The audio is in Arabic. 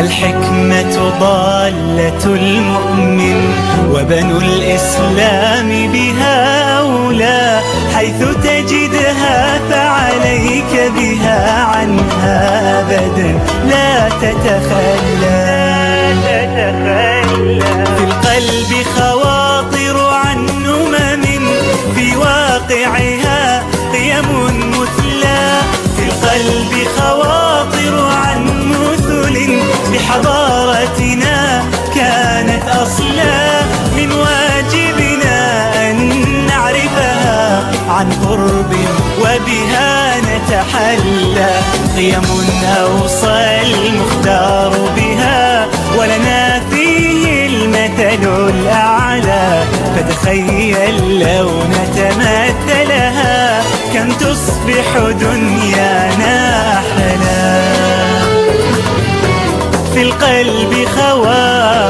الحكمة ضالة المؤمن وبنو الإسلام بها أولى حيث تجدها فعليك بها عنها أبدا. لا تتخلى. في القلب خواطر عن أمم في واقعها قيم مثلى. في القلب خواطر مثل بحضارتنا كانت أصلا من واجبنا أن نعرفها عن قرب وبها نتحلى. قيم أوصى المختار بها ولنا فيه المثل الأعلى. فتخيل لو نتمثلها كم تصبح دنيانا في القلب خواجر